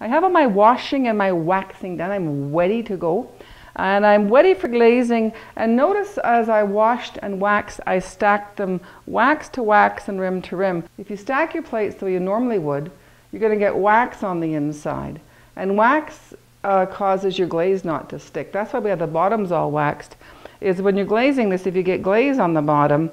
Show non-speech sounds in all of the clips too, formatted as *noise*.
I have my washing and my waxing done. I'm ready to go. And I'm ready for glazing. And notice as I washed and waxed, I stacked them wax to wax and rim to rim. If you stack your plates the way you normally would, you're going to get wax on the inside. And wax uh, causes your glaze not to stick. That's why we have the bottoms all waxed. Is when you're glazing this, if you get glaze on the bottom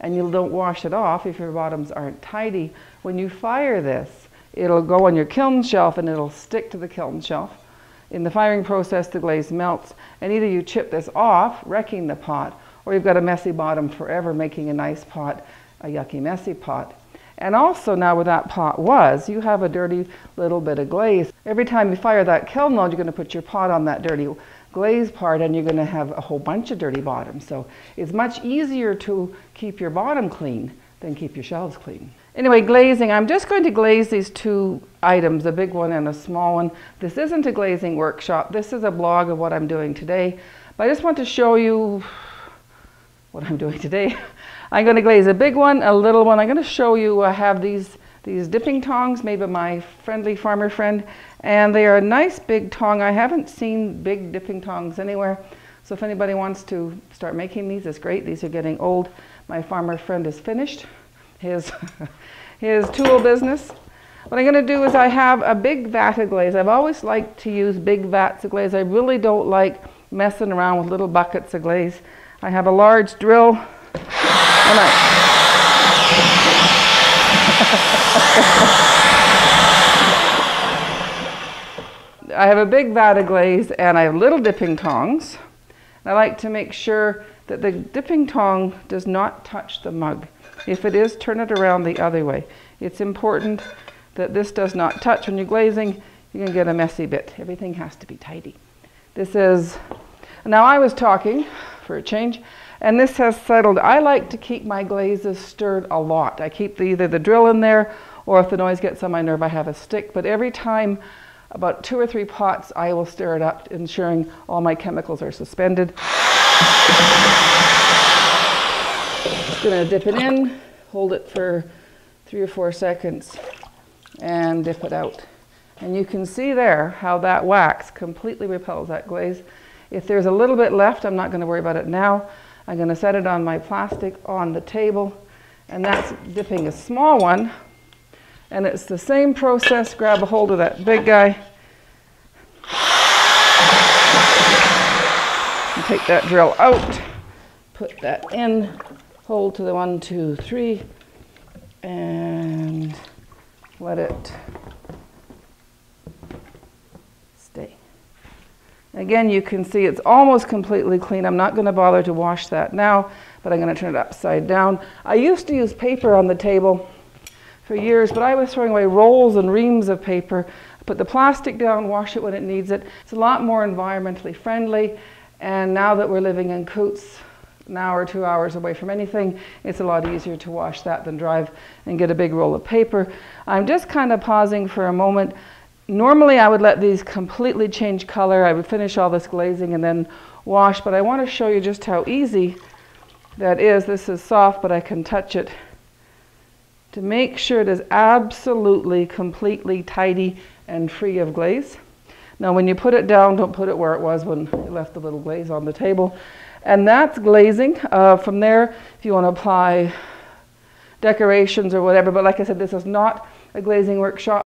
and you don't wash it off, if your bottoms aren't tidy, when you fire this, it'll go on your kiln shelf and it'll stick to the kiln shelf. In the firing process, the glaze melts, and either you chip this off, wrecking the pot, or you've got a messy bottom forever, making a nice pot, a yucky, messy pot. And also now where that pot was, you have a dirty little bit of glaze. Every time you fire that kiln load, you're going to put your pot on that dirty glaze part and you're going to have a whole bunch of dirty bottoms. So it's much easier to keep your bottom clean than keep your shelves clean. Anyway, glazing, I'm just going to glaze these two items, a big one and a small one. This isn't a glazing workshop. This is a blog of what I'm doing today. But I just want to show you what I'm doing today. *laughs* I'm going to glaze a big one, a little one. I'm going to show you I have these, these dipping tongs made by my friendly farmer friend. And they are a nice big tong. I haven't seen big dipping tongs anywhere. So if anybody wants to start making these, it's great. These are getting old. My farmer friend is finished his, *laughs* his tool business. What I'm going to do is I have a big vat of glaze. I've always liked to use big vats of glaze. I really don't like messing around with little buckets of glaze. I have a large drill and I *laughs* I have a big vat of glaze and I have little dipping tongs. I like to make sure that the dipping tong does not touch the mug. If it is, turn it around the other way. It's important that this does not touch. When you're glazing, you can get a messy bit. Everything has to be tidy. This is, now I was talking for a change, and this has settled. I like to keep my glazes stirred a lot. I keep the, either the drill in there, or if the noise gets on my nerve, I have a stick. But every time, about two or three pots, I will stir it up, ensuring all my chemicals are suspended. Gonna dip it in, hold it for three or four seconds, and dip it out. And you can see there how that wax completely repels that glaze. If there's a little bit left, I'm not gonna worry about it now. I'm gonna set it on my plastic on the table, and that's dipping a small one. And it's the same process, grab a hold of that big guy, take that drill out, put that in, hold to the one, two, three, and let it stay. Again, you can see it's almost completely clean. I'm not going to bother to wash that now, but I'm going to turn it upside down. I used to use paper on the table for years, but I was throwing away rolls and reams of paper. Put the plastic down, wash it when it needs it. It's a lot more environmentally friendly. And now that we're living in Coutts, an hour or two hours away from anything, it's a lot easier to wash that than drive and get a big roll of paper. I'm just kind of pausing for a moment. Normally I would let these completely change color. I would finish all this glazing and then wash, but I want to show you just how easy that is. This is soft, but I can touch it to make sure it is absolutely, completely tidy and free of glaze. Now when you put it down, don't put it where it was when you left the little glaze on the table. And that's glazing. Uh, from there, if you want to apply decorations or whatever, but like I said, this is not a glazing workshop.